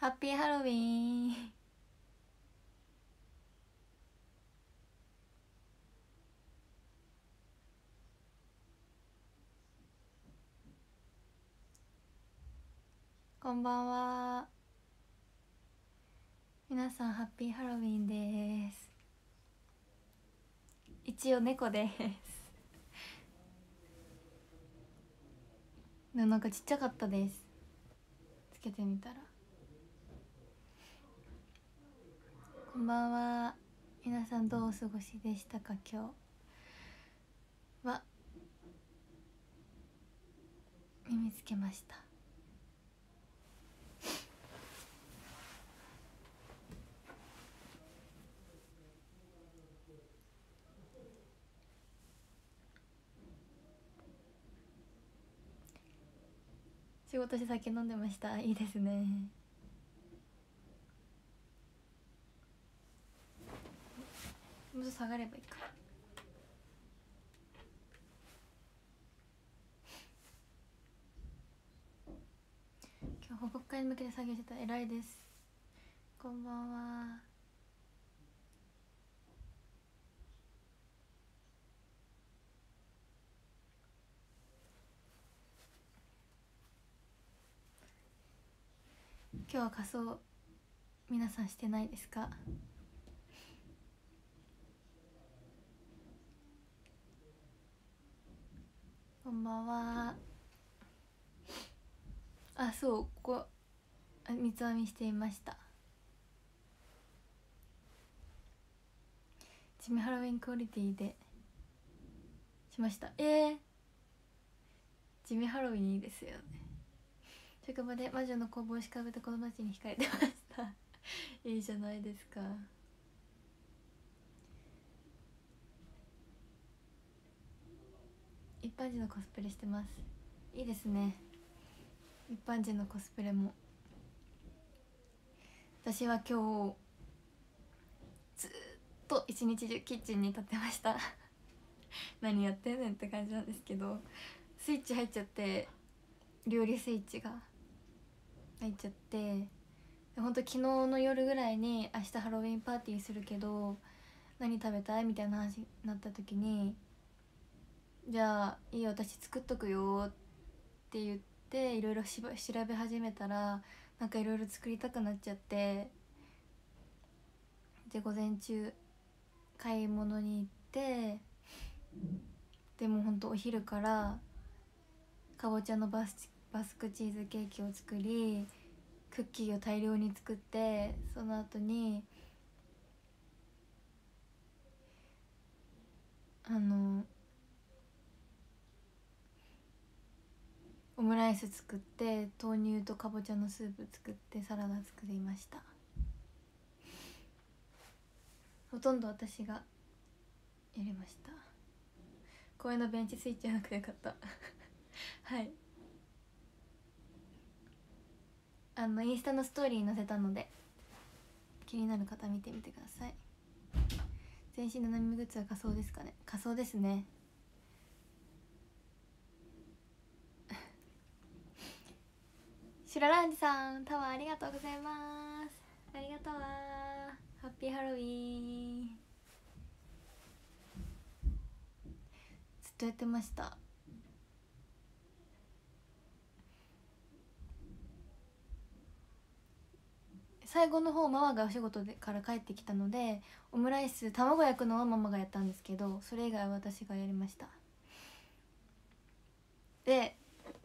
ハッピーハロウィンこんばんは皆さんハッピーハロウィンです。一応猫です。でもなんかちっちゃかったです。つけてみたら。こんばんは。皆さんどうお過ごしでしたか？今日。は耳つけました。仕事して酒飲んでました。いいですね。もうちょっと下がればいいか。今日報告会に向けて作業してた偉いです。こんばんは。今日は仮装皆さんしてないですか？こんばんは。あそうここあ三つ編みしていました。地味ハロウィンクオリティで。しました。えー、地味ハロウィンいいですよね。職場で魔女の工房をしかべた子供たちに控えてました。いいじゃないですか。般人のコスプレしてます。いいですね。一般人のコスプレも。私は今日ずっと一日中キッチンに立ってました。何やってんねんって感じなんですけど。スイッチ入っちゃって料理スイッチが入っちゃって。ほんと昨日の夜ぐらいに明日ハロウィンパーティーするけど何食べたいみたいな話になった時にじゃあいい私作っとくよって言っていろいろ調べ始めたらなんかいろいろ作りたくなっちゃってで午前中買い物に行ってでもほんとお昼からかぼちゃのバスバスクチーズケーキを作りクッキーを大量に作ってその後にあのオムライス作って豆乳とかぼちゃのスープ作ってサラダ作りました。ほとんど私がやりました。公園のベンチスイッチじゃなくてよかった。はい。あのインスタのストーリー載せたので気になる方見てみてください。全身の波グッズは仮装ですかね？仮装ですね。白ランジさんタワーありがとうございます。ありがとうハッピーハロウィーン。ずっとやってました。最後の方ママがお仕事でから帰ってきたのでオムライス卵焼くのはママがやったんですけどそれ以外は私がやりました。で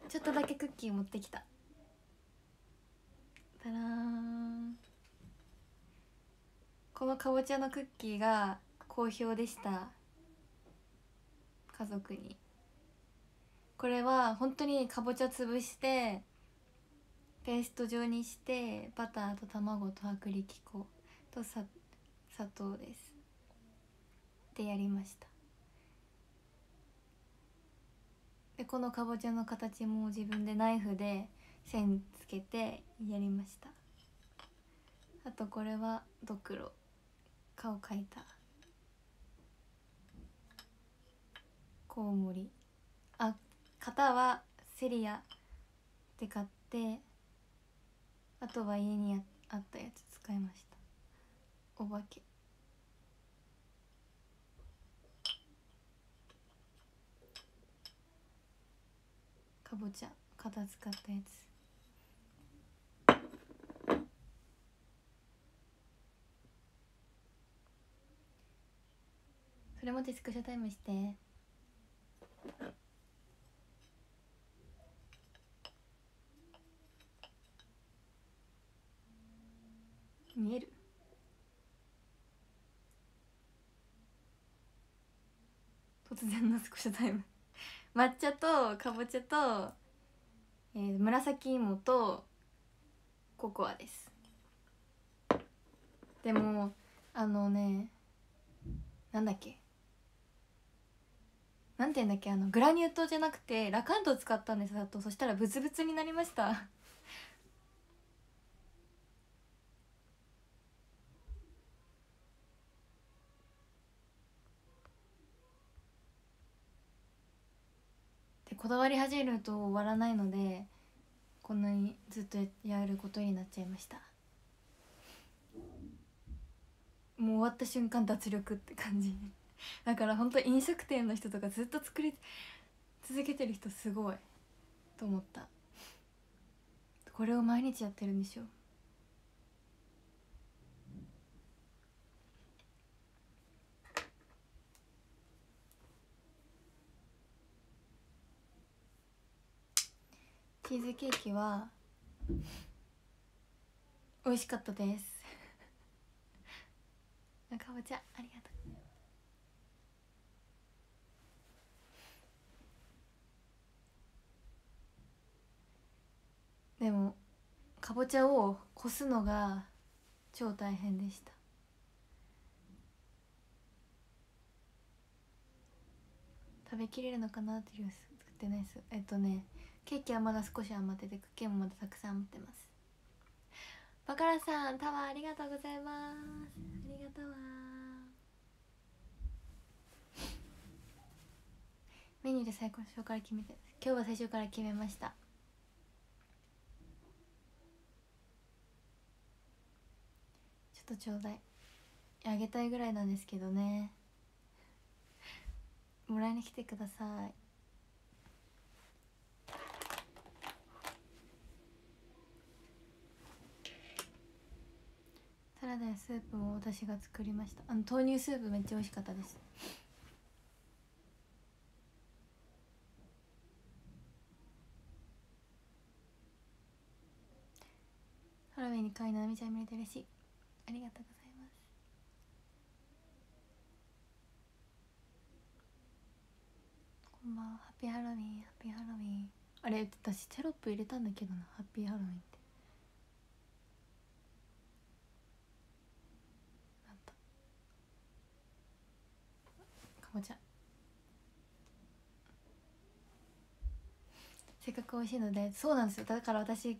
ちょっとだけクッキー持ってきた。たらこのかぼちゃのクッキーが好評でした。家族に。これは本当にかぼちゃ潰してペースト状にしてバターと卵と薄力粉とさ砂糖です。でやりました。でこのかぼちゃの形も自分でナイフで線つけてやりました。あとこれはドクロ顔描いたコウモリ。あ型はセリアで買ってあとは家にあったやつ使いました。お化け。かぼちゃ型使ったやつ。それもデスクショタイムして。見える。突然のスクショタイム。抹茶とかぼちゃと、えー、紫芋とココアです。でもあのねなんだっけ？なんて言うんだっけあのグラニュー糖じゃなくてラカントを使ったんですだと。そしたらブツブツになりました。でこだわり始めると終わらないのでこんなにずっとやることになっちゃいました。もう終わった瞬間脱力って感じ。だから本当飲食店の人とかずっと作り続けてる人すごいと思った。これを毎日やってるんでしょ。チーズケーキは美味しかったです。かぼちゃありがとう。でもかぼちゃをこすのが超大変でした。食べきれるのかなっていう作ってないです。えっとねケーキはまだ少し余っててクッキーもまだたくさん余ってます。バカラさんタワーありがとうございます。ありがとうわメニューで最初から決めて今日は最初から決めました。ょっとちょうだい。あげたいぐらいなんですけどね。もらいに来てください。サラダやスープも私が作りました。あの豆乳スープめっちゃ美味しかったです。ハロウィンに買いなみちゃん見れて嬉しい。ありがとうございます。こんばんは。ハッピーハロウィンハッピーハロウィンあれ私テロップ入れたんだけどな。ハッピーハロウィンって。なんだ。かぼちゃ。せっかく美味しいので。そうなんですよ。だから私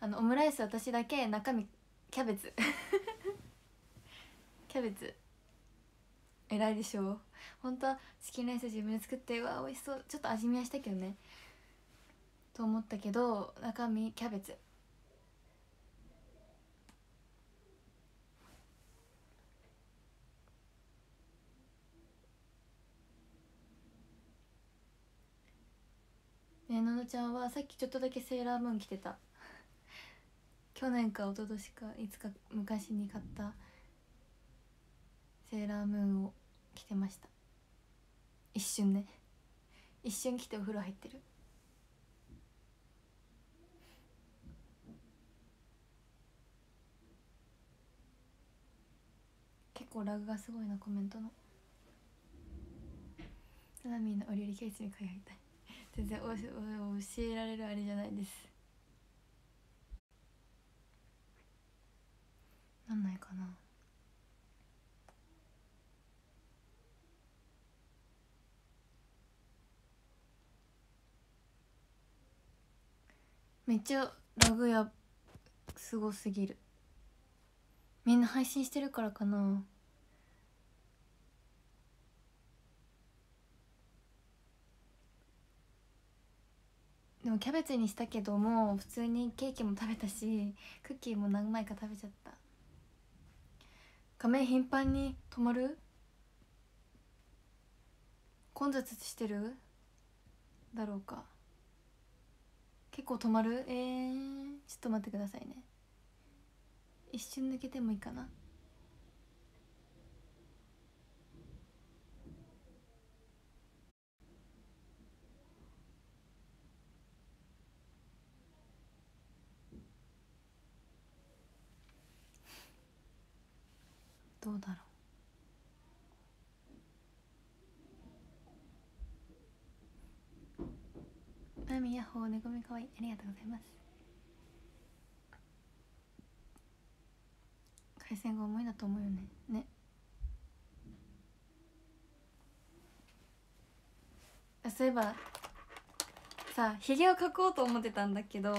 あのオムライス私だけ中身キャベツ。キャベツ。偉いでしょ本当はチキンライス自分で作ってうわ美味しそう。ちょっと味見はしたけどね。と思ったけど中身キャベツ。ねののちゃんはさっきちょっとだけセーラームーン着てた。去年か一昨年かいつか昔に買った。セーラームーンを着てました。一瞬ね。一瞬着てお風呂入ってる。結構ラグがすごいなコメントの。ナナミーのお料理教室に通いた。い全然お教えられるあれじゃないです。なんないかな。めっちゃラグやすごすぎる。みんな配信してるからかな。でもキャベツにしたけども普通にケーキも食べたしクッキーも何枚か食べちゃった。画面頻繁に止まる？混雑してる？だろうか。結構止まる？えー、ちょっと待ってくださいね。一瞬抜けてもいいかな？どうだろう。マミヤッホーねごみかわいい。ありがとうございます。回線が重いだと思うよね。ね。あそういえばさひげを描こうと思ってたんだけど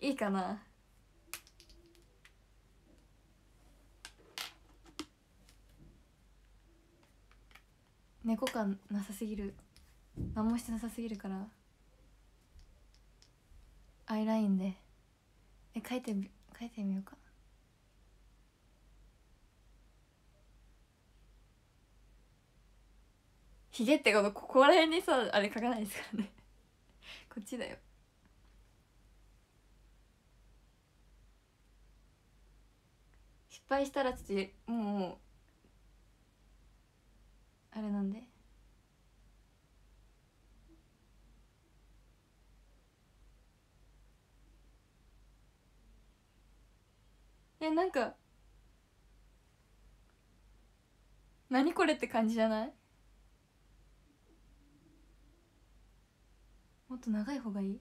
いいかな？猫感なさすぎる。何もしてなさすぎるから。アイラインで。え書いて書いてみようかな。ひげってこのここら辺にさあれ書かないですからね。こっちだよ。失敗したらちょっともうあれなんで。えなんか何これって感じじゃない？もっと長い方がいい？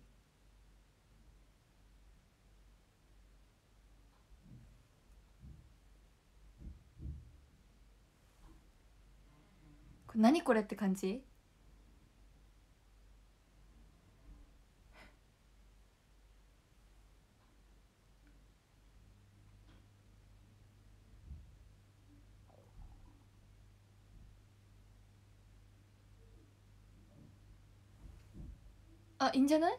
これ何これって感じ？あいいんじゃない？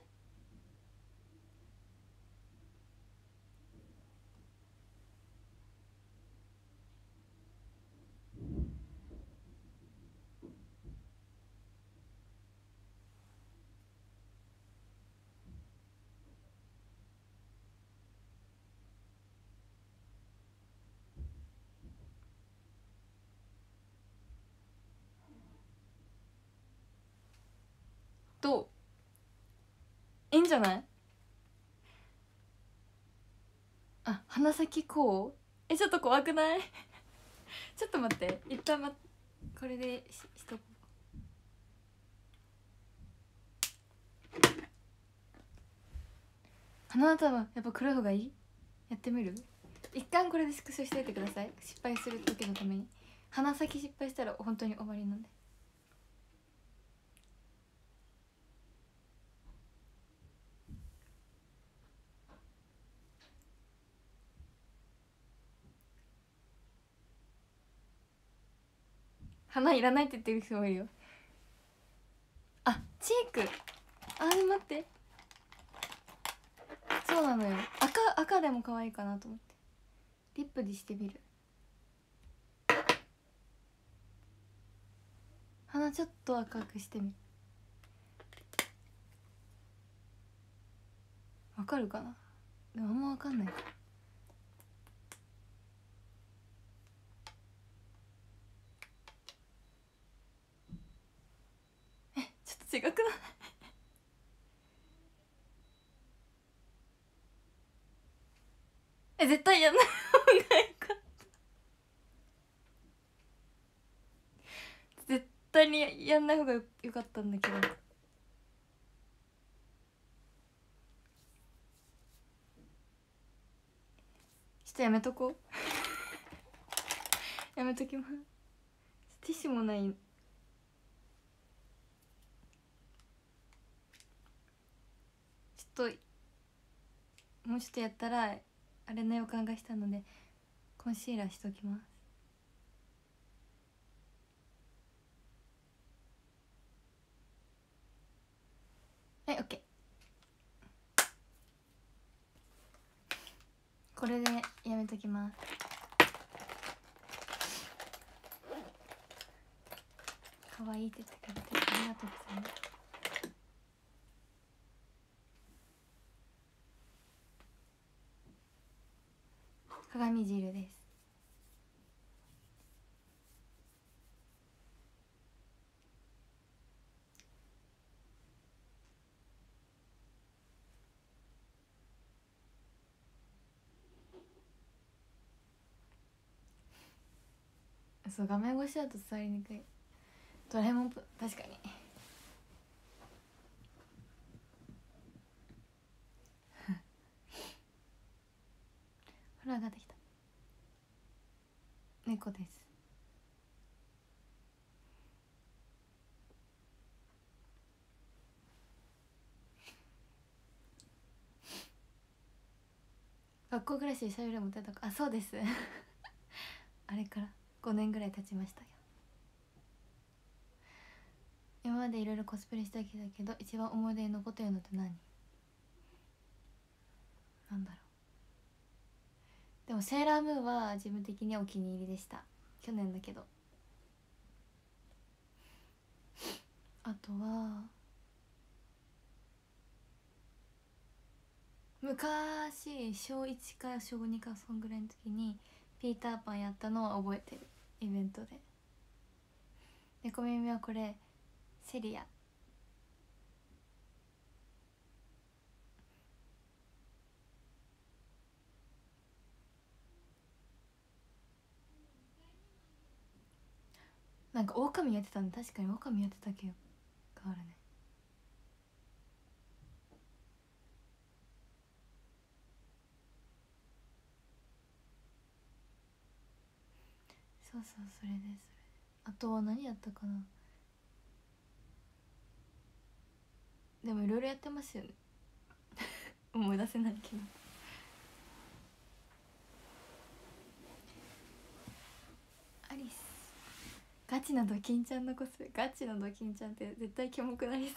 どう？いいんじゃない？あ鼻先こう？えちょっと怖くない？ちょっと待って。一旦まこれでししとこう。鼻頭やっぱ黒い方がいい？やってみる？一旦これでスクショしておいてください。失敗する時のために。鼻先失敗したら本当に終わりなんで。花いらないって言ってる人もいるよ。あチーク。あ待って。そうなのよ。赤赤でも可愛いかなと思って。リップにしてみる。鼻ちょっと赤くしてみわかるかな？でもあんまわかんない。か違くない？え絶対やんない方がいいか絶対にやんない方がよかったんだけど。ちょっとやめとこう。やめときます。ティッシュもない。ともうちょっとやったらあれの予感がしたのでコンシーラーしときます。はい OK これでやめときます。可愛いって言ってくれてありがとうございます。鏡汁です。そう画面越しだと伝わりにくい。ドラえもん確かに。上がってきた。猫です。学校暮らしでしゃべるも出たかあそうです。あれから5年ぐらい経ちましたよ。今までいろいろコスプレしたきだけど一番思い出に残ってるのって何？なんだろう。でもセーラームーンは自分的にはお気に入りでした。去年だけど。あとは昔小1か小2かそんぐらいの時にピーターパンやったのは覚えてる。イベントで。猫耳はこれセリア。なんか狼やってたん確かに狼やってたけど変わるね。そうそうそれですそれあとは何やったかな。でもいろいろやってますよね。思い出せないけどアリスガチなドキンちゃんのコスプレガチなドキンちゃんって絶対キモくなりそう。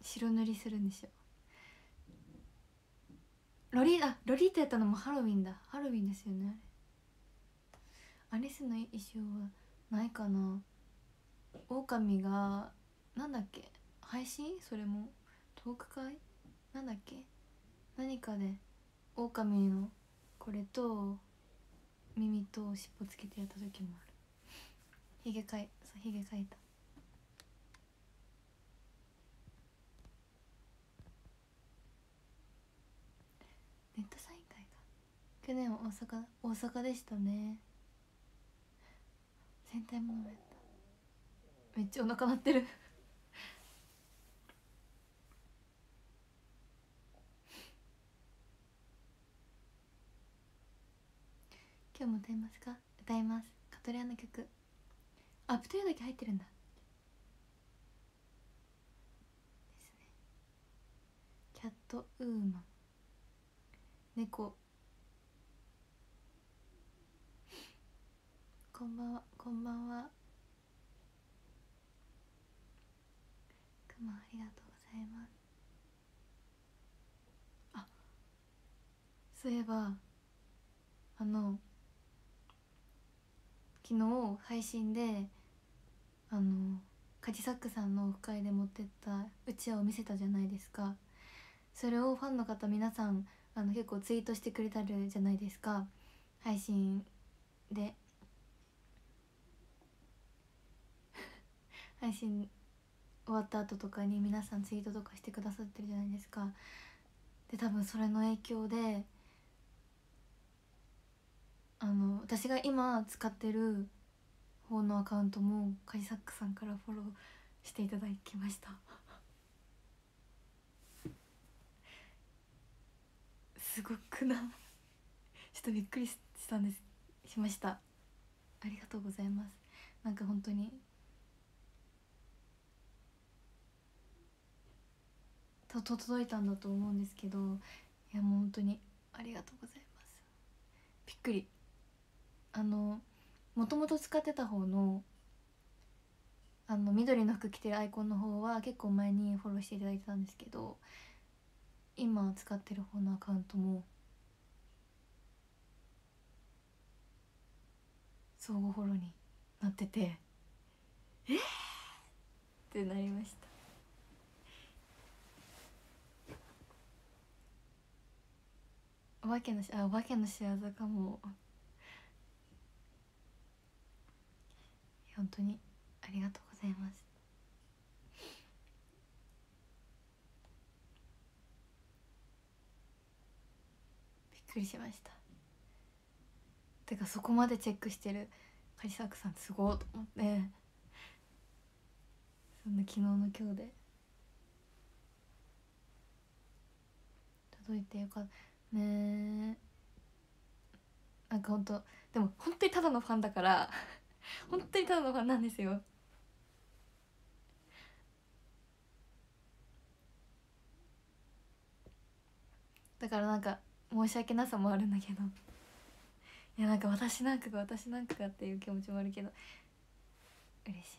白塗りするんでしょロリあロリータやったのもハロウィンだ。ハロウィンですよね。あれ。アリスの衣装はないかな。狼がなんだっけ？配信？それも？トーク会？なんだっけ？何かで狼のこれと耳と尻尾つけてやった時もある。ひげかいそうひげかいた。ネットサイン会か。去年は大阪大阪でしたね。戦隊ものやった。めっちゃお腹鳴ってる。今日も歌いますか？歌います。カトレアの曲。アップトゥーだけ入ってるんだ。ですね。キャットウーマン。猫。こんばんは。こんばんは。くまありがとうございます。あそういえばあの昨日配信であのカジサックさんのオフ会で持ってったうちわを見せたじゃないですか。それをファンの方皆さんあの結構ツイートしてくれたるじゃないですか。配信で。配信終わった後とかに皆さんツイートとかしてくださってるじゃないですか。で多分それの影響であの私が今使ってる方のアカウントもカジサックさんからフォローしていただきました。すごくな。ちょっとびっくりしたんです。しました。ありがとうございます。なんか本当に。と届いたんだと思うんですけどいやもう本当にありがとうございます。びっくり。あのもともと使ってた方のあの緑の服着てるアイコンの方は結構前にフォローしていただいてたんですけど今使ってる方のアカウントも相互フォローになっててえっってなりました。お化けのしあお化けの仕業かも。本当にありがとうございます。びっくりしました。てかそこまでチェックしてるカリサクさんすごいと思って。そんな昨日の今日で。届いてよかったねなんかほんとでも本当にただのファンだから。本当にただのファンなんですよ。だからなんか申し訳なさもあるんだけど。いやなんか私なんかが私なんかがっていう気持ちもあるけど。嬉しい。です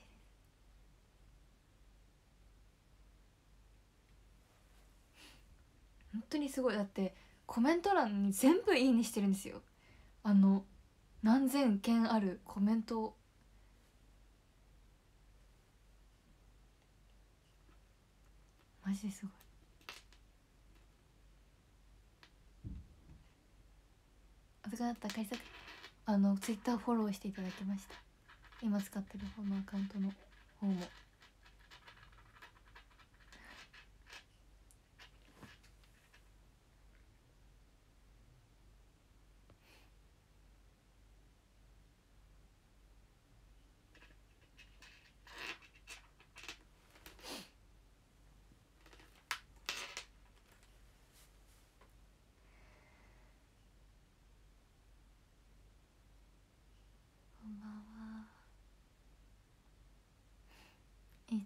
本当にすごい。だってコメント欄に全部「いいね」してるんですよ。あの何千件あるコメント。マジですごい。遅くなった。解釈あのツイッターフォローしていただきました。今使ってる方のアカウントの方も。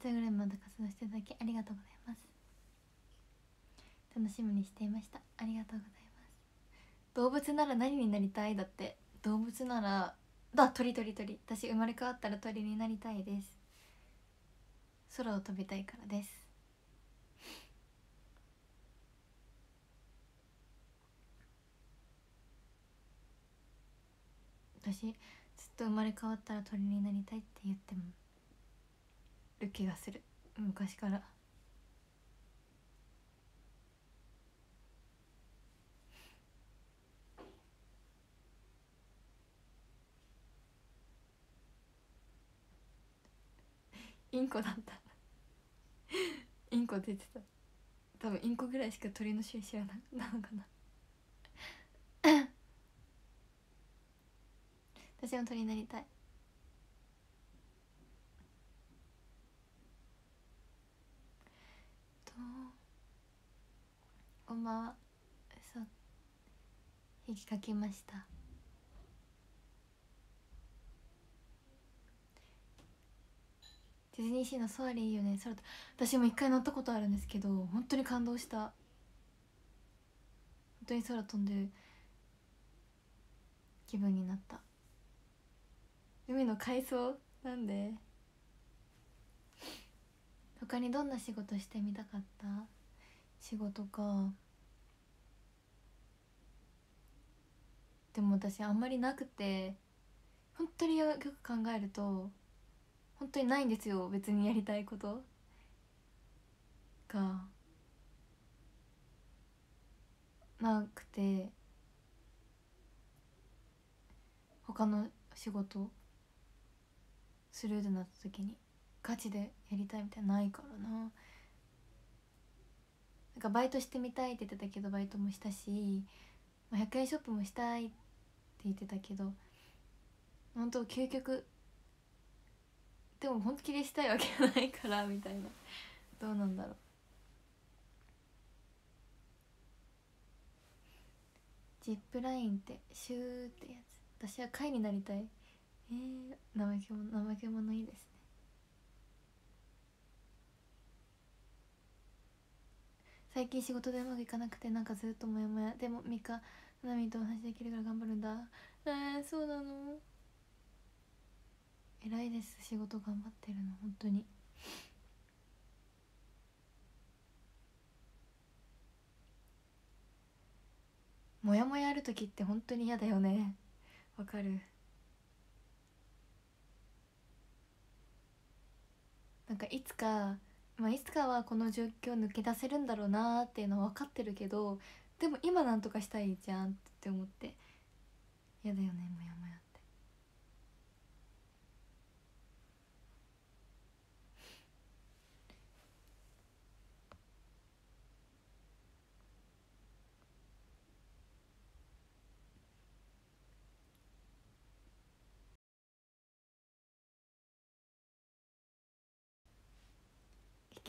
インスタグラムまで活動していただきありがとうございます。楽しみにしていました。ありがとうございます。動物なら何になりたいだって。動物ならだ鳥鳥鳥。私生まれ変わったら鳥になりたいです。空を飛びたいからです。私ずっと生まれ変わったら鳥になりたいって言ってもる気がする。昔から。インコだった。インコ出てた。多分インコぐらいしか鳥の種類知らないなのかな。私も鳥になりたいこんばんはそう引きかきました。ディズニーシーのソアリーいいよね。空と私も一回乗ったことあるんですけど本当に感動した。本当に空飛んでる気分になった。海の海藻なんで。他にどんな仕事してみたかった？仕事か。でも私あんまりなくて本当によく考えると本当にないんですよ別にやりたいこと。がなくて。他の仕事するってなった時にガチでやりたいみたいなないからな。なんかバイトしてみたいって言ってたけどバイトもしたし、まあ、100円ショップもしたいって言ってたけど本当究極でも本気でしたいわけじゃないからみたいな。どうなんだろう。ジップラインってシューってやつ。私は貝になりたい。えー、怠け者怠け者いいですね。最近仕事でうまくいかなくてなんかずっとモヤモヤ。でもミカナミとお話できるから頑張るんだ。えー、そうなの？偉いです。仕事頑張ってるの本当に。モヤモヤある時って本当に嫌だよね。わかる。なんかいつか、まあ、いつかはこの状況抜け出せるんだろうなーっていうのは分かってるけどでも今なんとかしたいじゃんって思って。嫌だよねモヤモヤって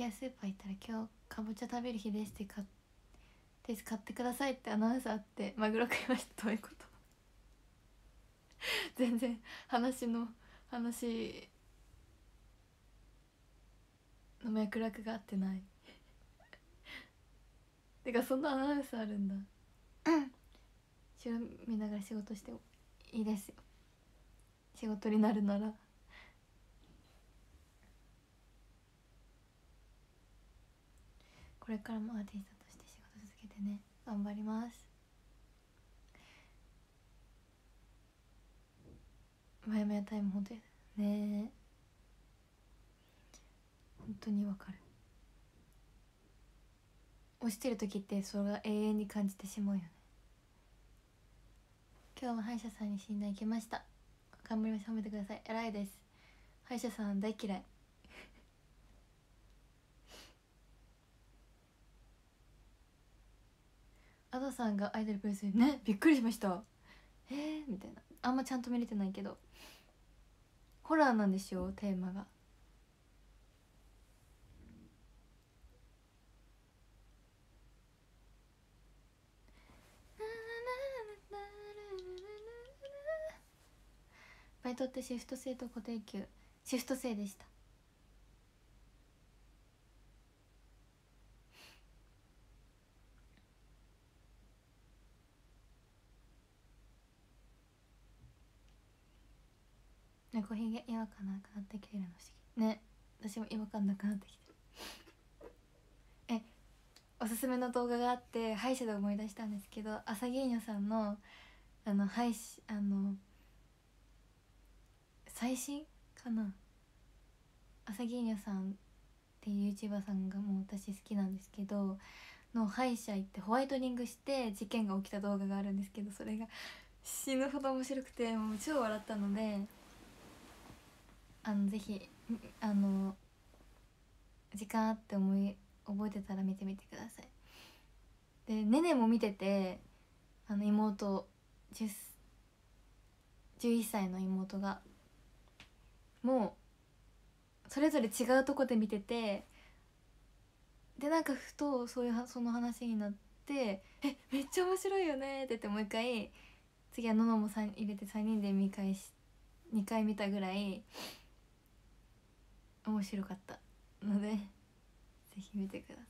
激安スーパー行ったら今日かぼちゃ食べる日ですって買です買ってくださいってアナウンスあってマグロ食いました。どういうこと？全然話の話の脈絡が合ってない。てかそんなアナウンスあるんだ。後ろ見ながら仕事してもいいですよ。仕事になるならこれからもアーティストとして仕事続けてね頑張ります。まやまやタイム本当にね。本当にわかる。押してる時ってそれが永遠に感じてしまうよね。今日も歯医者さんに診断行きました。頑張りましょう褒めてください。偉いです。歯医者さん大嫌い。アドさんがアイドルプレスねびっくりしました。えー、みたいな。あんまちゃんと見れてないけど。ホラーなんですよテーマが。バイトってシフト制と固定給。シフト制でした猫ひげ違和感なくなってきてるの不思議。ね。私も違和感なくなってきてるえおすすめの動画があって歯医者で思い出したんですけど朝芸人さんのあの歯医師あの最新かな？朝芸人さんっていう YouTuber さんがもう私好きなんですけどの歯医者行ってホワイトニングして事件が起きた動画があるんですけどそれが死ぬほど面白くてもう超笑ったのであのぜひあの時間あって思い覚えてたら見てみてください。でねねも見ててあの妹11歳の妹がもうそれぞれ違うとこで見ててでなんかふとそういうその話になって「えめっちゃ面白いよね」って言ってもう一回次はののも入れて3人で見返し2回見たぐらい面白かったのでぜひ見てください。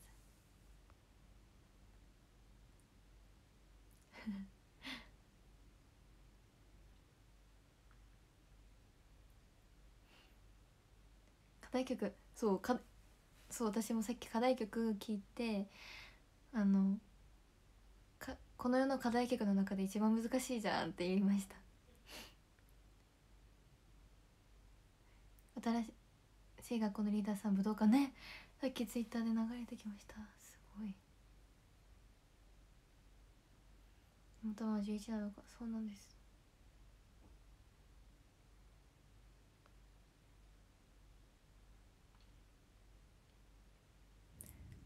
課題曲そうかそう私もさっき課題曲聞いてあのかこの世の課題曲の中で一番難しいじゃんって言いました。新しいしい学校のリーダーさん武道館ね。さっきツイッターで流れてきました。すごい。元は11なのか。そうなんです。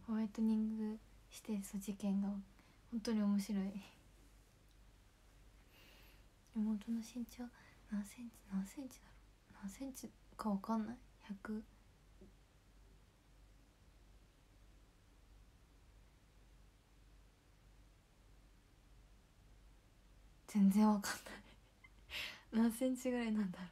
ホワイトニングしてそう事件が本当に面白い。妹の身長何センチ？何センチ？だろう何センチかわかんない。100全然わかんない。何センチぐらいなんだろう。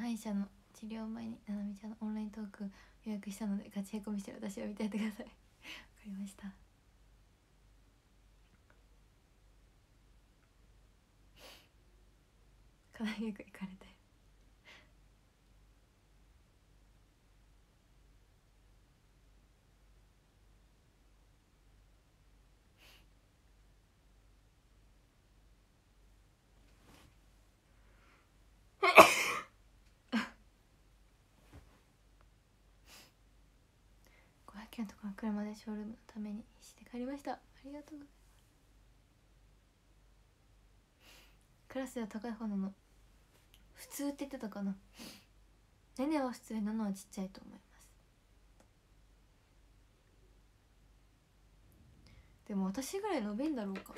歯医者の治療前にななみちゃんのオンライントーク予約したのでガチへこみしてる私を見てやってください。わかりました。課題曲行かれて500円とか車でショールームのために必死で帰りました。ありがとうございます。クラスでは高い方なの。普通って言ってたかな。ネネは普通なのはちっちゃいと思います。でも私ぐらい伸びんだろうか。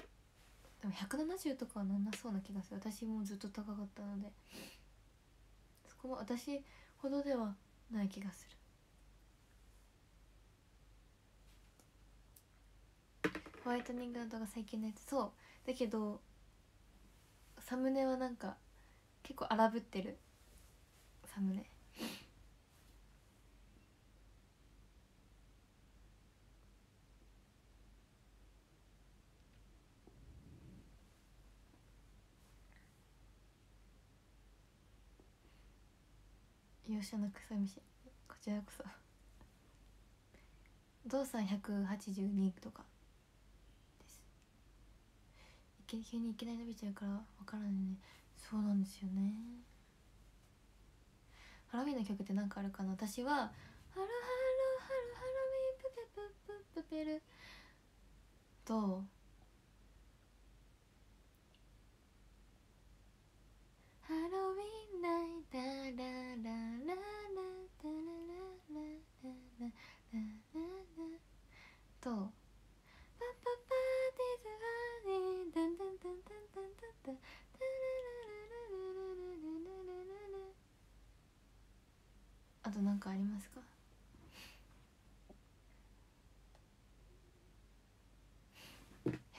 でも170とかはなんなそうな気がする。私もずっと高かったので。そこは私ほどではない気がするホワイトニングの動画最近のやつ。そう。だけどサムネはなんか結構荒ぶってる。サムネ。容赦なくさみしこちらこそ。お父さん182とか。急にいきなり伸びちゃうからわからないね。そうなんですよね。ハロウィンの曲って何かあるかな？私は「ハロハロハロハロウィンプペプププペル」とハロウィンナイタラララララララララララとパパあと何かありますか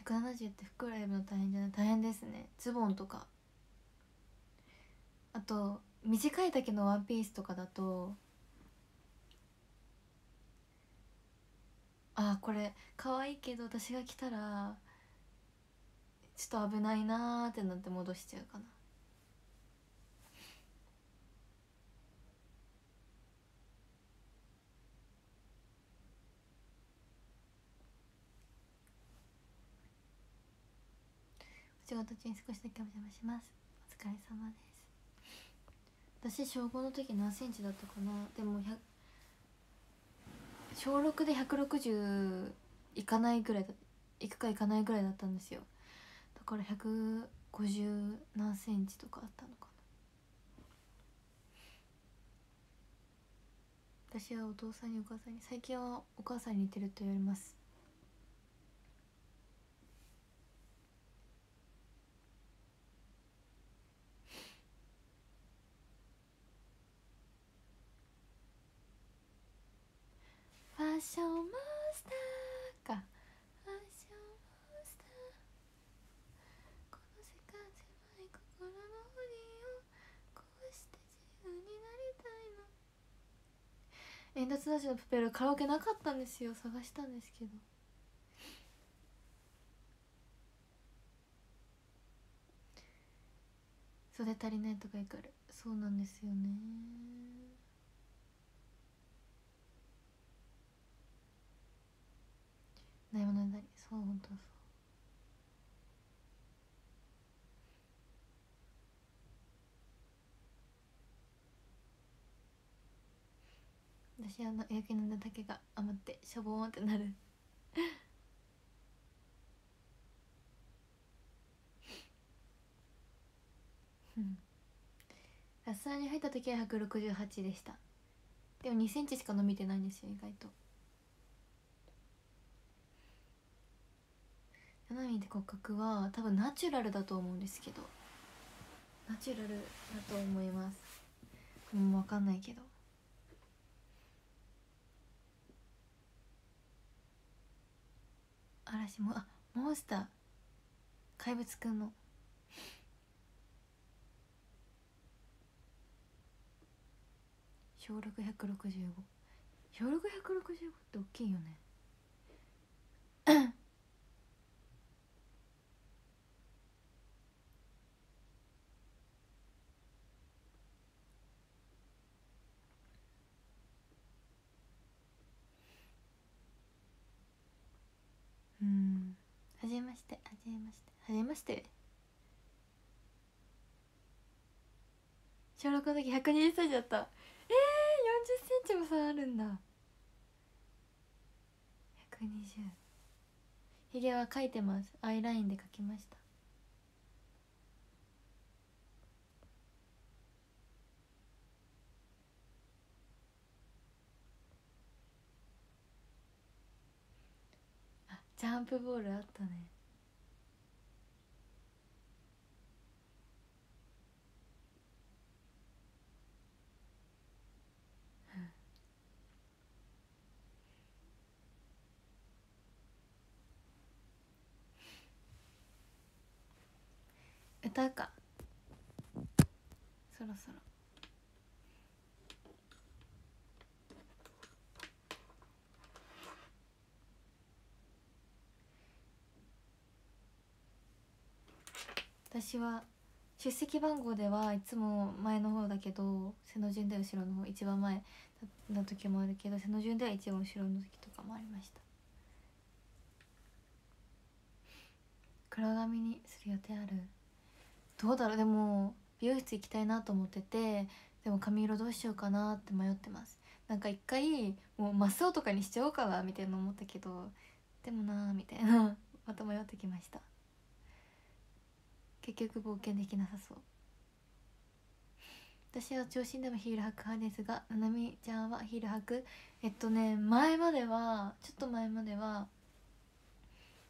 ？170って袋選ぶの大変じゃない？大変ですね。ズボンとか。あと短い丈のワンピースとかだとあこれ可愛いけど私が着たらちょっと危ないなーってなって戻しちゃうかな。お仕事中に少しだけお邪魔します。お疲れ様です。私小5の時何センチだったかな。でも小6で160いかないぐらいだいくかいかないぐらいだったんですよ。から150何センチとかあったのかな。私はお父さんにお母さんに最近はお母さんに似てると言われます。ファッションモンスターかファッションモンスターこの世界狭い心の檻をこうして自由になりたいの煙突なしのプペルカラオケなかったんですよ。探したんですけど。袖足りないとかいかるそうなんですよね。ないものだり。そう本当そう。私あの焼きのだけが余ってしょぼーんってなる。うん。ラッサーに入った時は168でした。でも2センチしか伸びてないんですよ意外と。ナナミって骨格は多分ナチュラルだと思うんですけど。ナチュラルだと思います。もう分かんないけど。嵐もあモンスター。怪物くんの。小665小665って大きいよね。してはじめまして。はじめまして。小6の時120センチだった。えー、40センチも差あるんだ。120ひげは描いてます。アイラインで描きました。ジャンプボールあったね。歌うか。そろそろ。私は出席番号ではいつも前の方だけど背の順で後ろの方一番前の時もあるけど背の順では一番後ろの時とかもありました。黒髪にする予定ある？どうだろう。でも美容室行きたいなと思っててでも髪色どうしようかなって迷ってます。なんか一回もう真っ青とかにしちゃおうかなみたいな思ったけどでもなーみたいなまた迷ってきました。結局冒険できなさそう。私は長身でもヒール履く派ですがななみちゃんはヒール履く。えっとね前まではちょっと前までは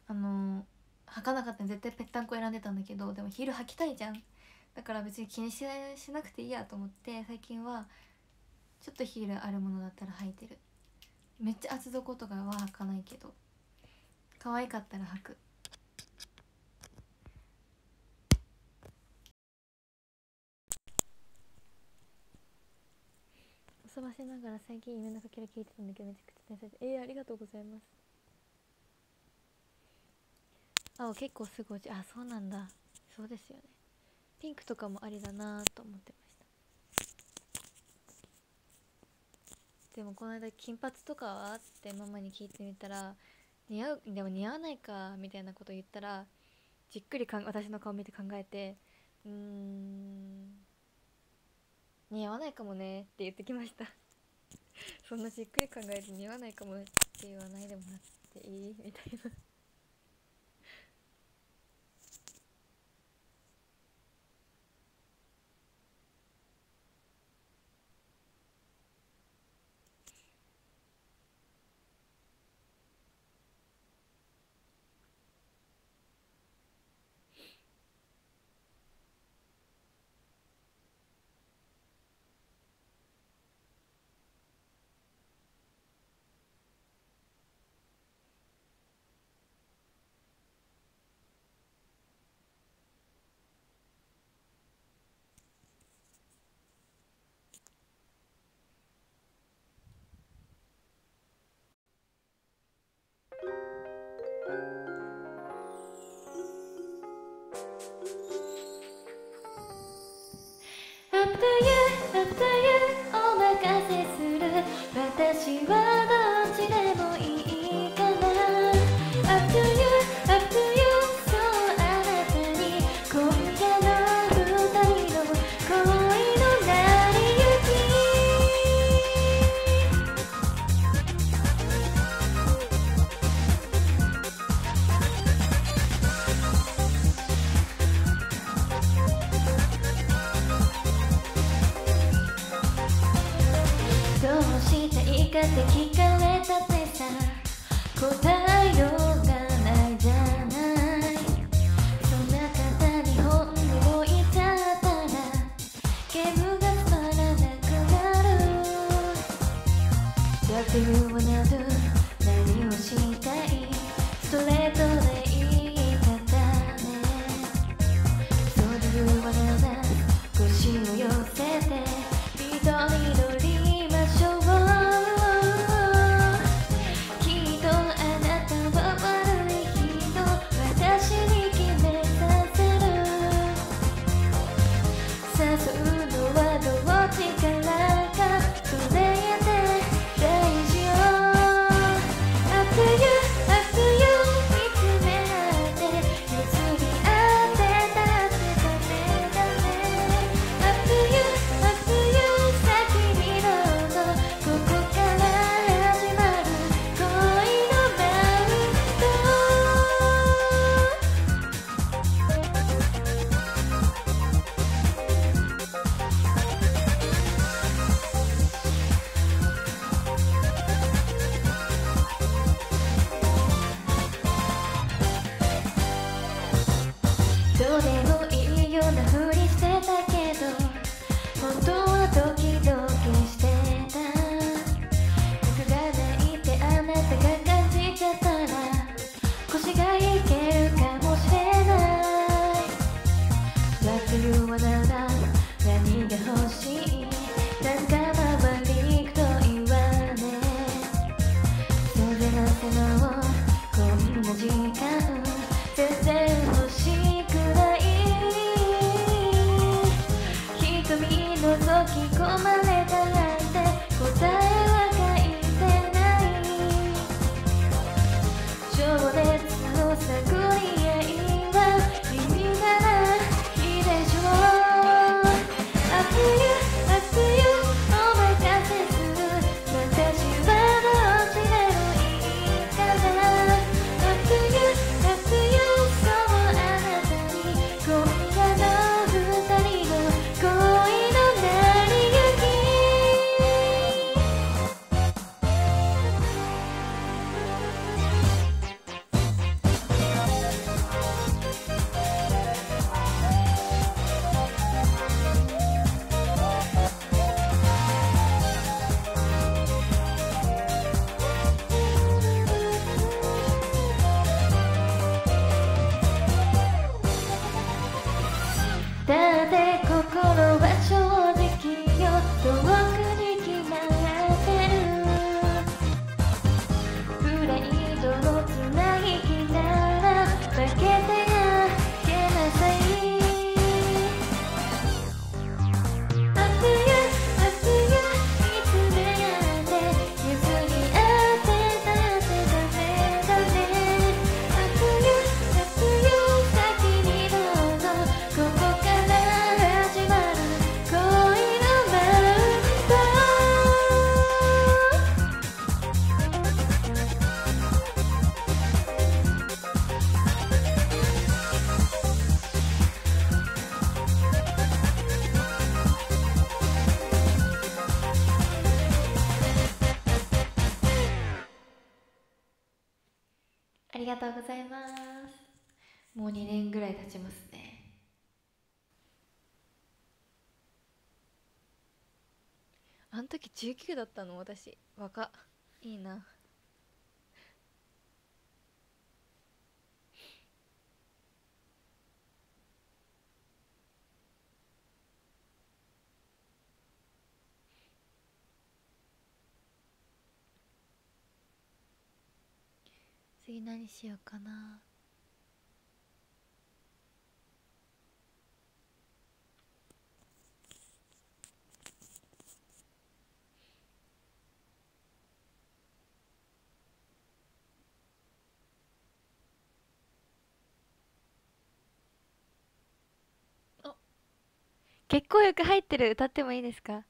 あの履かなかった絶対ぺったんこ選んでたんだけどでもヒール履きたいじゃん。だから別に気にしなくていいやと思って最近はちょっとヒールあるものだったら履いてる。めっちゃ厚底とかは履かないけど可愛かったら履く。おそばしながら最近夢のかけら聞いてたんだけどめちゃくちゃ天才でえー、ありがとうございます。青結構すぐ落ちあそうなんだ。そうですよね。ピンクとかもありだなと思ってました。でもこの間金髪とかはってママに聞いてみたら似合うでも似合わないかみたいなこと言ったらじっくりかん私の顔見て考えてうーん似合わないかもねって言ってきました。そんなじっくり考えて似合わないかもって言わないでもらっていい？みたいな「とうございます。もう2年ぐらい経ちますね。あの時19だったの私。若。いいな。次何しようかな。結構よく入ってる。歌ってもいいですか？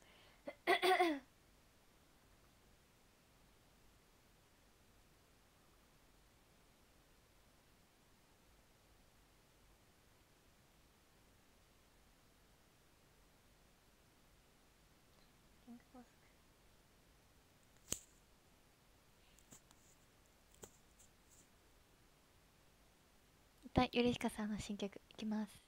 対ゆりひかさんの新曲いきます。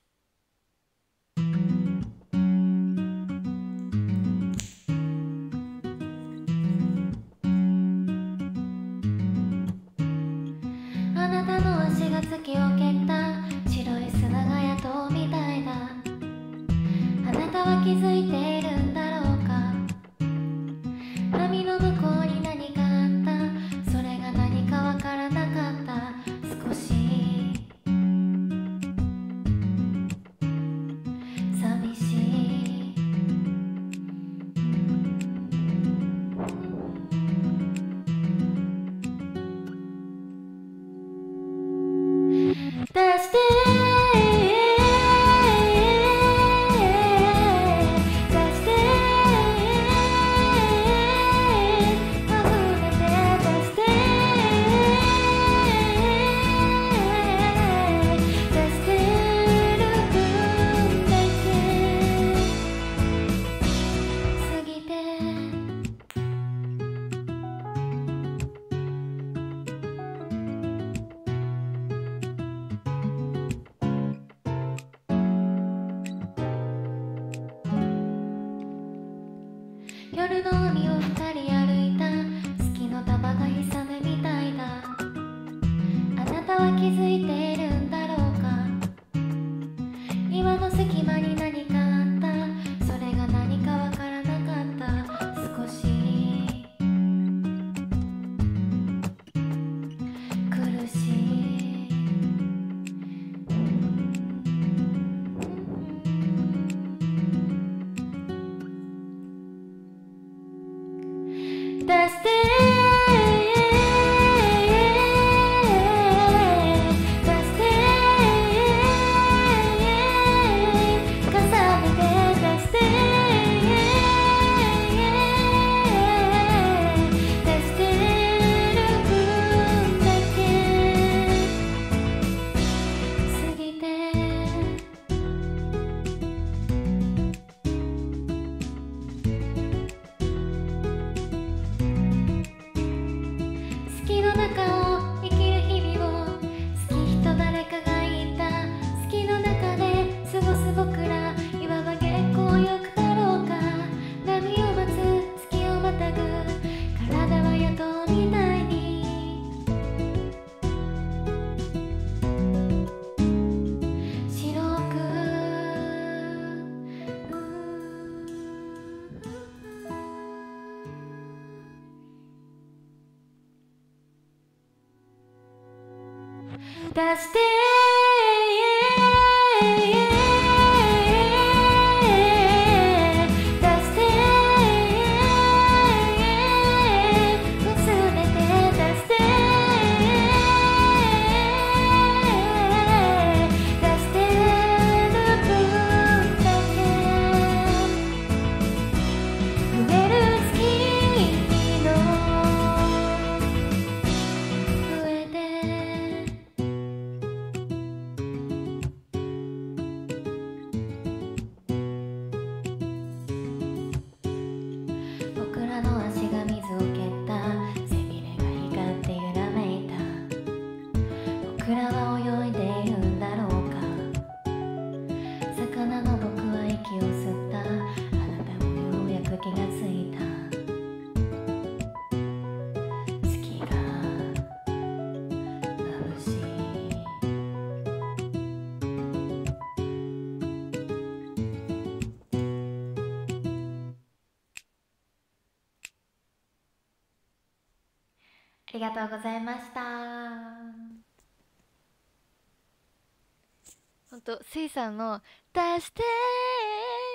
スイさんの「出して!」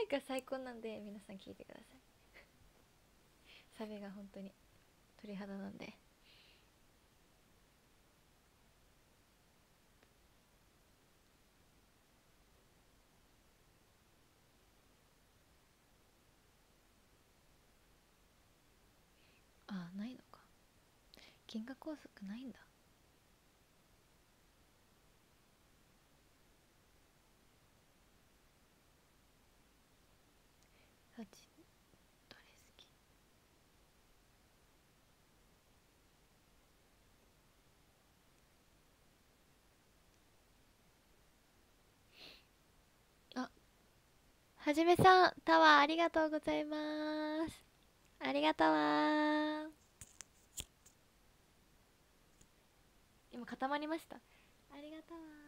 が最高なんで皆さん聞いてください。サビが本当に鳥肌なんで。あないのか。銀河拘束ないんだ。はじめさん、タワーありがとうございます。ありがとう今固まりました？ありがとう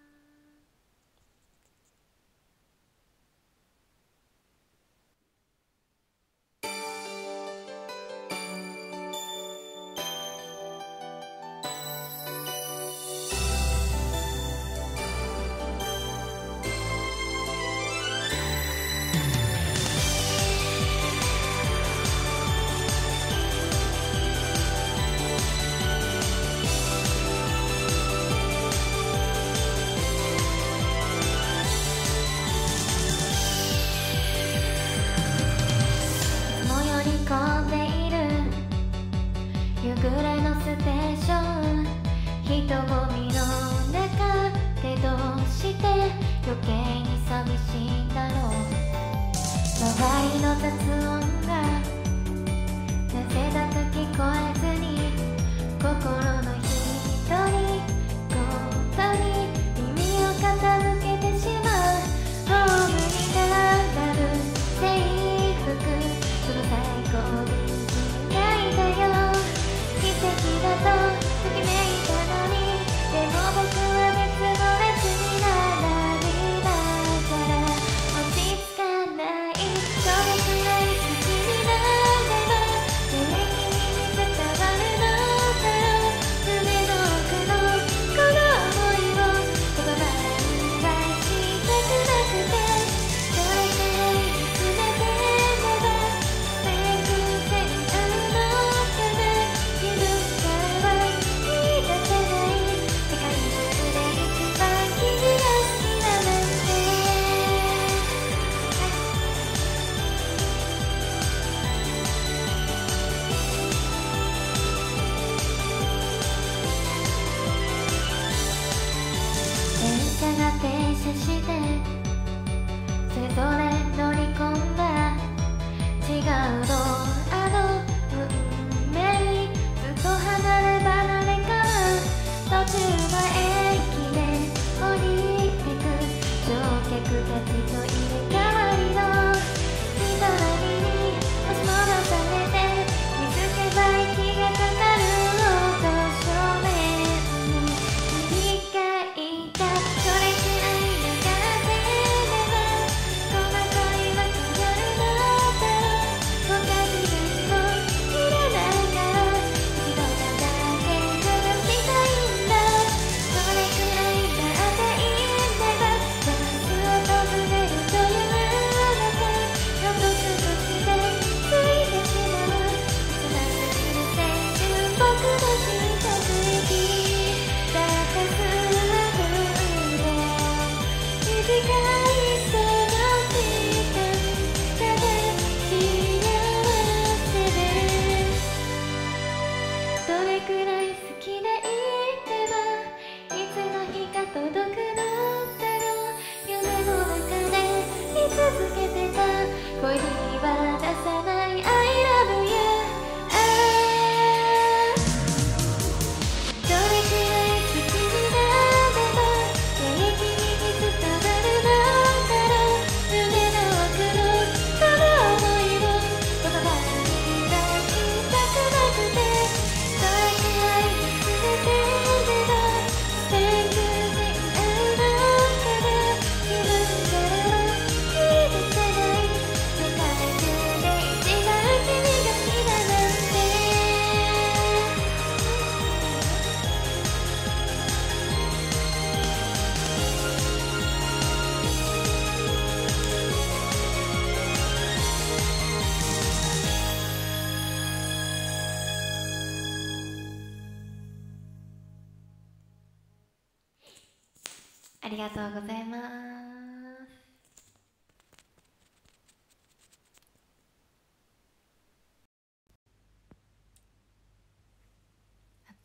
together.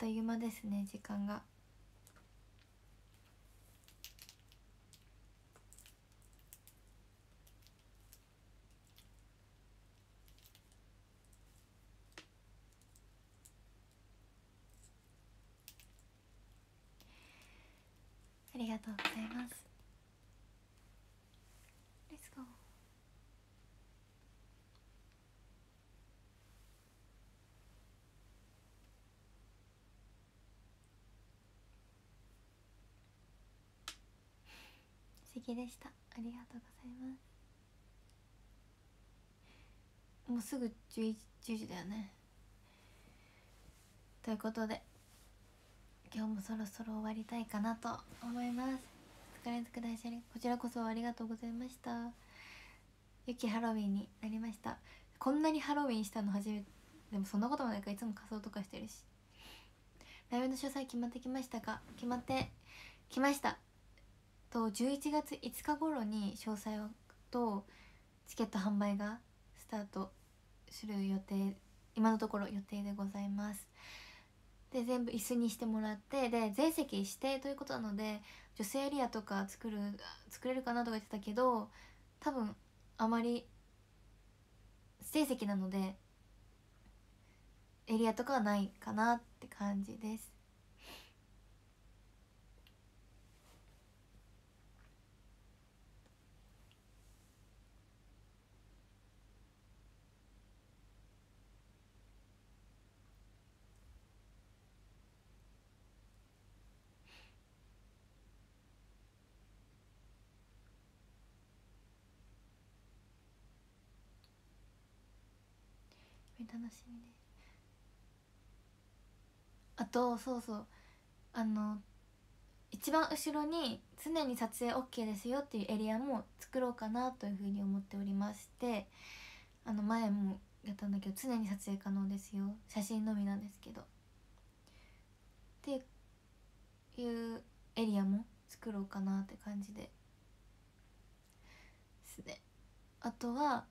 という間ですね時間がありがとうございます Let's go でした。ありがとうございます。もうすぐ 11, 10時だよね。ということで今日もそろそろ終わりたいかなと思います。疲れくださいこちらこそありがとうございました。ゆきハロウィンになりました。こんなにハロウィンしたの初めてでもそんなこともないからいつも仮装とかしてるし。ライブの詳細決まってきましたか？決まってきました。と11月5日頃に詳細をとチケット販売がスタートする予定今のところ予定でございます。で全部椅子にしてもらってで全席指定ということなので女性エリアとか作る作れるかなとか言ってたけど多分あまり指定席なのでエリアとかはないかなって感じです。楽しみです。あとそうそう。あの一番後ろに常に撮影 OK ですよっていうエリアも作ろうかなというふうに思っておりましてあの前もやったんだけど常に撮影可能ですよ。写真のみなんですけど。っていうエリアも作ろうかなって感じでですね。あとは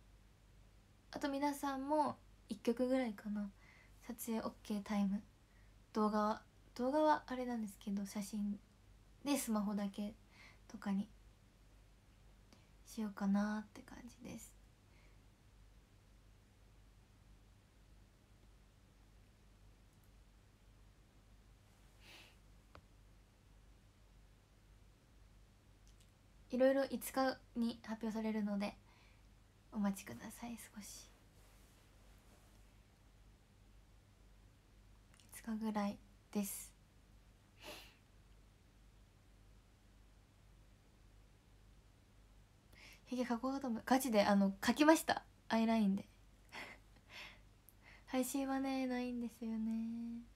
あと皆さんも1曲ぐらいかな。撮影 OK タイム。動画は動画はあれなんですけど写真でスマホだけとかにしようかなって感じです。いろいろ5日に発表されるのでお待ちください少し5日ぐらいです。ひげ描こうと思うガチであの描きました。アイラインで。配信はねないんですよね。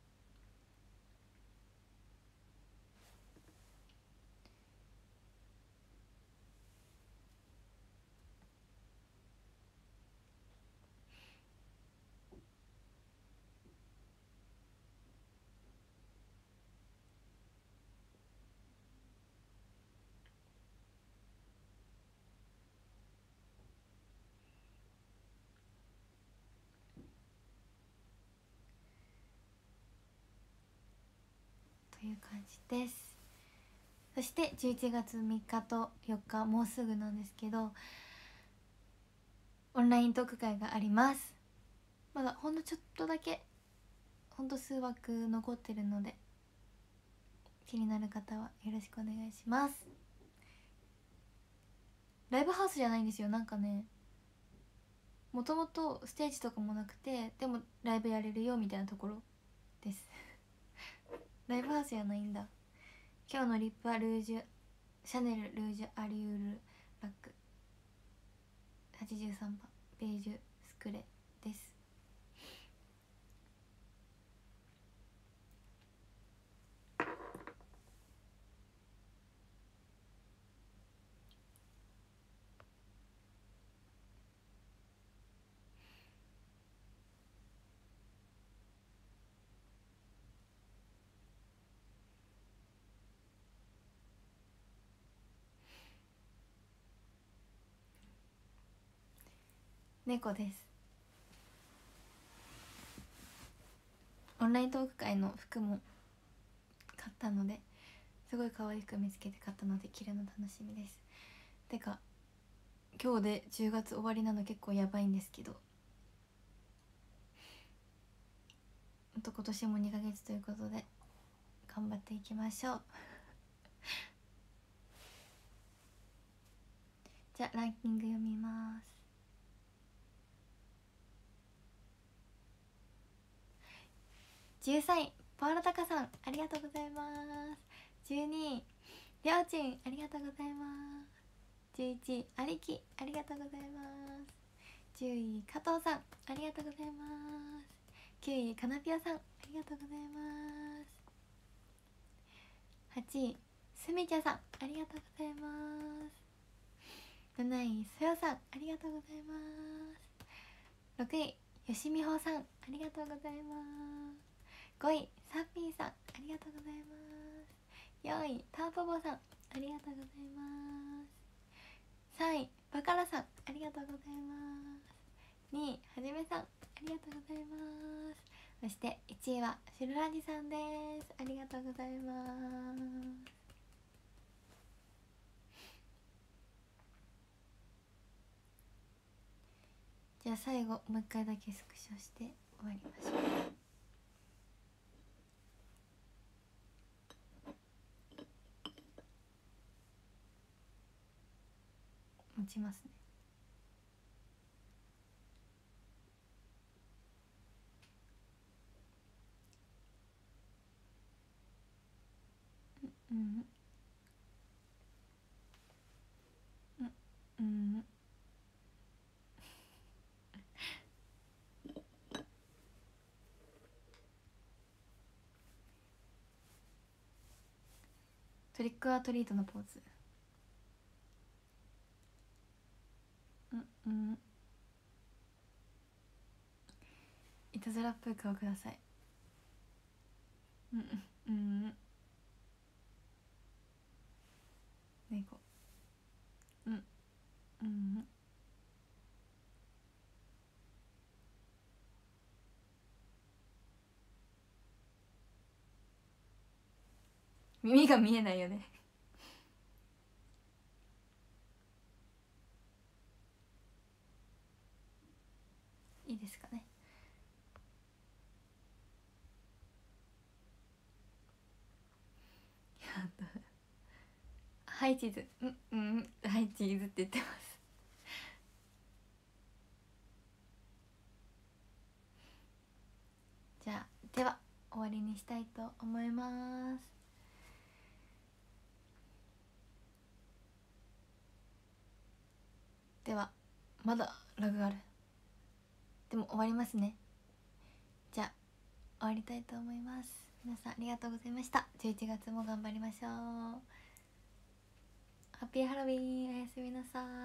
という感じです。そして11月3日と4日もうすぐなんですけどオンライントーク会があります。まだほんのちょっとだけほんと数枠残ってるので気になる方はよろしくお願いします。ライブハウスじゃないんですよなんかね。もともとステージとかもなくてでもライブやれるよみたいなところです。ライブハウスやないんだ。今日のリップはルージュシャネルルージュアリュールラック。83番。ベージュスクレです。猫です。オンライントーク会の服も買ったのですごい可愛い服見つけて買ったので着るの楽しみです。てか今日で10月終わりなの結構やばいんですけどあと今年も2ヶ月ということで頑張っていきましょう。じゃあランキング読みます。13位パーラタカさんありがとうございます。12位りょうちんありがとうございます。11位ありきありがとうございます。10位加藤さんありがとうございます。9位かなぴよさんありがとうございます。8位すみちゃさんありがとうございます。7位そよさんありがとうございます。6位よしみほさんありがとうございます。5位サッピーさんありがとうございます。4位ターポボさんありがとうございます。3位バカラさんありがとうございます。2位はじめさんありがとうございますそして1位はシルラジさんです。ありがとうございます。じゃあ最後もう一回だけスクショして終わりましょう。持ちますね。うんうんうん。トリックアトリートのポーズ。うん。いたずらっぽい顔ください。うんうん。猫。うん。うん。耳が見えないよねいいですかねはいチーズ。うんうん。はいチーズって言ってます。じゃあでは終わりにしたいと思います。ではまだラグがある。でも終わりますね。じゃあ終わりたいと思います。皆さんありがとうございました。11月も頑張りましょう。ハッピーハロウィンおやすみなさい。